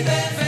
baby.